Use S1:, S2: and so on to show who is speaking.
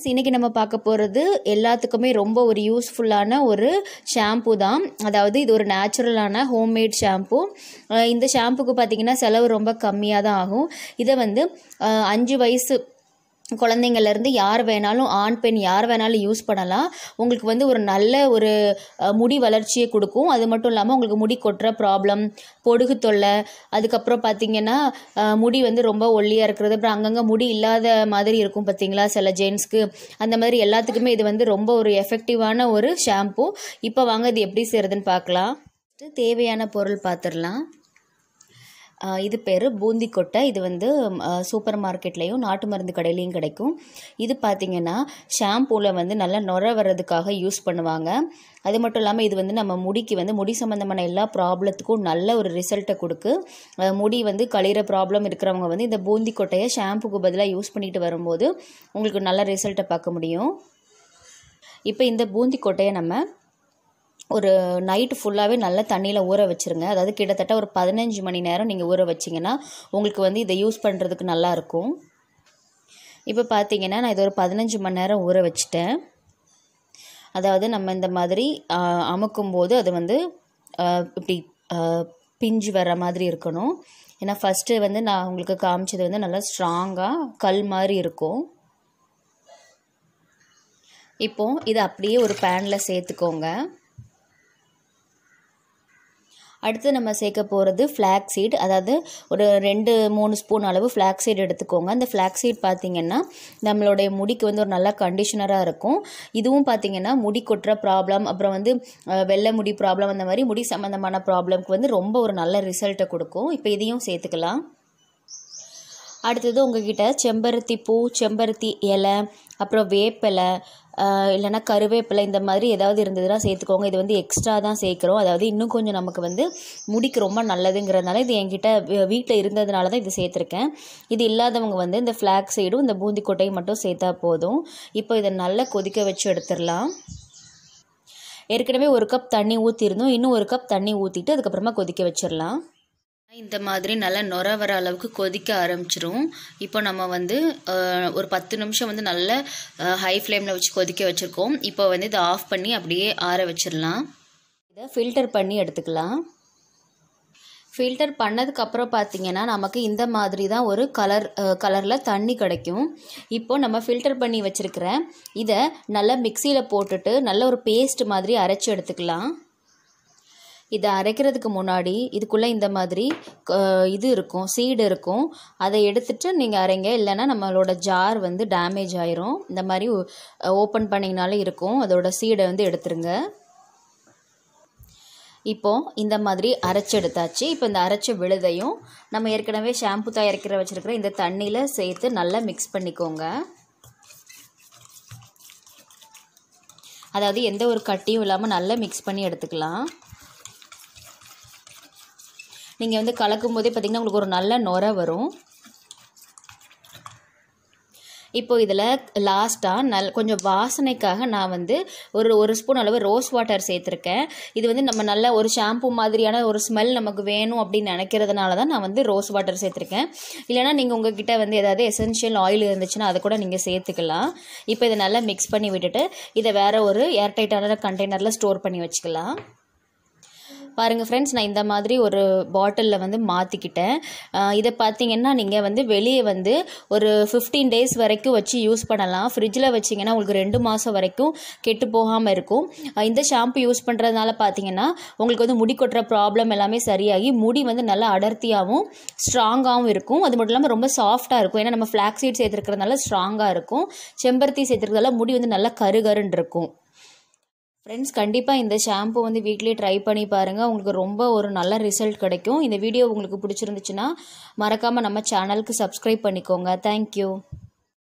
S1: Friends இன்றைக்கி நம்ம பார்க்க போகிறது எல்லாத்துக்குமே ரொம்ப ஒரு யூஸ்ஃபுல்லான ஒரு ஷாம்பு தான். அதாவது இது ஒரு நேச்சுரலான ஹோம்மேட் ஷாம்பு இந்த ஷாம்புக்கு பார்த்திங்கன்னா செலவு ரொம்ப கம்மியாக தான் ஆகும். இதை வந்து அஞ்சு வயசு குழந்தைங்கள்லேருந்து யார் வேணாலும் ஆண் பெண் யார் வேணாலும் யூஸ் பண்ணலாம். உங்களுக்கு வந்து ஒரு நல்ல ஒரு முடி வளர்ச்சியை கொடுக்கும். அது மட்டும் இல்லாமல் உங்களுக்கு முடி கொட்டுற ப்ராப்ளம் பொடுகு தொல்லை அதுக்கப்புறம் பார்த்தீங்கன்னா முடி வந்து ரொம்ப ஒல்லியாக இருக்கிறது. அப்புறம் அங்கங்கே முடி இல்லாத மாதிரி இருக்கும் பார்த்தீங்களா சில ஜென்ஸ்க்கு அந்த மாதிரி எல்லாத்துக்குமே இது வந்து ரொம்ப ஒரு எஃபெக்டிவான ஒரு ஷாம்பு இப்போ வாங்க இது எப்படி செய்கிறதுன்னு பார்க்கலாம் தேவையான பொருள் பார்த்துடலாம் இது பேர் பூந்தி கொட்டை. இது வந்து சூப்பர் மார்க்கெட்லேயும் நாட்டு மருந்து கடையிலையும் கிடைக்கும். இது பார்த்திங்கன்னா ஷாம்பூவில் வந்து நல்லா நுர வர்றதுக்காக யூஸ் பண்ணுவாங்க. அது மட்டும் இல்லாமல் இது வந்து நம்ம முடிக்கு வந்து முடி சம்மந்தமான எல்லா ப்ராப்ளத்துக்கும் நல்ல ஒரு ரிசல்ட்டை கொடுக்கு. முடி வந்து கழிகிற ப்ராப்ளம் இருக்கிறவங்க வந்து இந்த பூந்தி கொட்டையை ஷாம்புக்கு பதிலாக யூஸ் பண்ணிட்டு வரும்போது உங்களுக்கு நல்ல ரிசல்ட்டை பார்க்க முடியும். இப்போ இந்த பூந்தி கொட்டையை நம்ம ஒரு நைட்டு ஃபுல்லாகவே நல்ல தண்ணியில் ஊற வச்சுருங்க. அதாவது கிட்டத்தட்ட ஒரு பதினஞ்சு மணி நேரம் நீங்கள் ஊற வச்சிங்கன்னா உங்களுக்கு வந்து இதை யூஸ் பண்ணுறதுக்கு நல்லாயிருக்கும் இப்போ பார்த்தீங்கன்னா நான் இதை ஒரு பதினஞ்சு மணி நேரம் ஊற வச்சுட்டேன். அதாவது நம்ம இந்த மாதிரி அமுக்கும்போது அது வந்து இப்படி பிஞ்சு வர மாதிரி இருக்கணும். ஏன்னா ஃபஸ்ட்டு வந்து நான் உங்களுக்கு காமிச்சது வந்து நல்லா ஸ்ட்ராங்காக கல் மாதிரி இருக்கும். இப்போது இதை அப்படியே ஒரு பேனில் சேர்த்துக்கோங்க. அடுத்து நம்ம சேர்க்க போகிறது ஃப்ளாக் சீட் அதாவது ஒரு ரெண்டு மூணு ஸ்பூன் அளவு ஃப்ளாக் சீட் எடுத்துக்கோங்க. அந்த ஃப்ளாக் சீட் பார்த்திங்கன்னா நம்மளுடைய முடிக்கு வந்து ஒரு நல்ல கண்டிஷனராக இருக்கும். இதுவும் பார்த்தீங்கன்னா முடி கொட்டுற ப்ராப்ளம் அப்புறம் வந்து வெள்ளை முடி ப்ராப்ளம் அந்த மாதிரி முடி சம்மந்தமான ப்ராப்ளம்க்கு வந்து ரொம்ப ஒரு நல்ல ரிசல்ட்டை கொடுக்கும். இப்போ இதையும் சேர்த்துக்கலாம். அடுத்தது உங்ககிட்ட செம்பருத்தி பூ செம்பருத்தி இலை அப்புறம் வேப்பிலை இல்லைனா இல்லைன்னா கருவேப்பிலை இந்த மாதிரி ஏதாவது இருந்ததுன்னா சேர்த்துக்கோங்க. இது வந்து எக்ஸ்ட்ரா தான் சேர்க்குறோம். அதாவது இன்னும் கொஞ்சம் நமக்கு வந்து முடிக்கு ரொம்ப நல்லதுங்கிறதுனால இது என்கிட்ட வீட்டில் இருந்ததுனால தான் இது சேர்த்துருக்கேன். இது இல்லாதவங்க வந்து இந்த ஃப்ளாக் சைடும் இந்த பூந்தி கொட்டையும் மட்டும் சேர்த்தா போதும். இப்போ இதை நல்லா கொதிக்க வச்சு எடுத்துடலாம். ஏற்கனவே ஒரு கப் தண்ணி ஊற்றிருந்தோம் இன்னும் ஒரு கப் தண்ணி ஊற்றிட்டு அதுக்கப்புறமா கொதிக்க வச்சிடலாம். இந்த மாதிரி நல்லா நுர வர அளவுக்கு கொதிக்க ஆரம்பிச்சிரும். இப்போ நம்ம வந்து ஒரு பத்து நிமிஷம் வந்து நல்ல ஹை ஃப்ளேமில் வச்சு கொதிக்க வச்சுருக்கோம். இப்போ வந்து இதை ஆஃப் பண்ணி அப்படியே ஆற வச்சிடலாம் இதை ஃபில்டர் பண்ணி எடுத்துக்கலாம். ஃபில்டர் பண்ணதுக்கப்புறம் பார்த்தீங்கன்னா நமக்கு இந்த மாதிரி தான் ஒரு கலர் கலரில் தண்ணி கிடைக்கும். இப்போது நம்ம ஃபில்டர் பண்ணி வச்சுருக்கிற இதை நல்லா மிக்சியில் போட்டுட்டு நல்ல ஒரு பேஸ்ட் மாதிரி அரைச்சி எடுத்துக்கலாம். இதை அரைக்கிறதுக்கு முன்னாடி இதுக்குள்ளே இந்த மாதிரி இது இருக்கும் சீடு இருக்கும். அதை எடுத்துட்டு நீங்கள் அரைங்க. இல்லைன்னா நம்மளோட ஜார் வந்து டேமேஜ் ஆயிரும். இந்த மாதிரி ஓப்பன் பண்ணிங்கனாலே இருக்கும். அதோட சீடை வந்து எடுத்துருங்க. இப்போது இந்த மாதிரி அரைச்சி எடுத்தாச்சு. இப்போ இந்த அரைச்ச விழுதையும் நம்ம ஏற்கனவே ஷாம்பு தயாரிக்கிற வச்சுருக்கிற இந்த தண்ணியில் சேர்த்து நல்லா மிக்ஸ் பண்ணிக்கோங்க. அதாவது எந்த ஒரு கட்டியும் இல்லாமல் நல்லா மிக்ஸ் பண்ணி எடுத்துக்கலாம். நீங்கள் வந்து கலக்கும் போதே பார்த்திங்கன்னா உங்களுக்கு ஒரு நல்ல நுர வரும். இப்போது இதில் லாஸ்ட்டாக நல் கொஞ்சம் வாசனைக்காக நான் வந்து ஒரு ஒரு ஸ்பூன் அளவு ரோஸ் வாட்டர் சேர்த்துருக்கேன். இது வந்து நம்ம நல்ல ஒரு ஷாம்பு மாதிரியான ஒரு ஸ்மெல் நமக்கு வேணும் அப்படின்னு நினைக்கிறதுனால தான் நான் வந்து ரோஸ் வாட்டர் சேர்த்துருக்கேன். இல்லைனா நீங்கள் உங்ககிட்ட வந்து ஏதாவது எசென்ஷியல் ஆயில் இருந்துச்சுன்னா அதை கூட நீங்கள் சேர்த்துக்கலாம். இப்போ இதை நல்லா மிக்ஸ் பண்ணி விட்டுட்டு இதை வேறு ஒரு ஏர்டைட்டான கண்டெய்னரில் ஸ்டோர் பண்ணி வச்சுக்கலாம். பாருங்கள் ஃப்ரெண்ட்ஸ் நான் இந்த மாதிரி ஒரு பாட்டிலில் வந்து மாற்றிக்கிட்டேன் இதை பார்த்தீங்கன்னா நீங்கள் வந்து வெளியே வந்து ஒரு ஃபிஃப்டீன் டேஸ் வரைக்கும் வச்சு யூஸ் பண்ணலாம். ஃப்ரிட்ஜில் வச்சிங்கன்னா உங்களுக்கு ரெண்டு மாதம் வரைக்கும் கெட்டு போகாமல் இருக்கும். இந்த ஷாம்பு யூஸ் பண்ணுறதுனால பார்த்தீங்கன்னா உங்களுக்கு வந்து முடி கொட்டுற ப்ராப்ளம் எல்லாமே சரியாகி முடி வந்து நல்லா அடர்த்தியாகவும் ஸ்ட்ராங்காகவும் இருக்கும். அது மட்டும் இல்லாமல் ரொம்ப சாஃப்டாக இருக்கும். ஏன்னா நம்ம ஃப்ளாக் சீட் சேர்த்துருக்கிறதுனால ஸ்ட்ராங்காக இருக்கும். செம்பருத்தி சேர்த்துருக்கிறதால முடி வந்து நல்லா கருகருன்னு இருக்கும். ஃப்ரெண்ட்ஸ் கண்டிப்பாக இந்த ஷாம்பு வந்து வீட்லேயே ட்ரை பண்ணி பாருங்கள் உங்களுக்கு ரொம்ப ஒரு நல்ல ரிசல்ட் கிடைக்கும். இந்த வீடியோ உங்களுக்கு பிடிச்சிருந்துச்சுன்னா மறக்காமல் நம்ம சேனலுக்கு சப்ஸ்கிரைப் பண்ணிக்கோங்க. தேங்க்யூ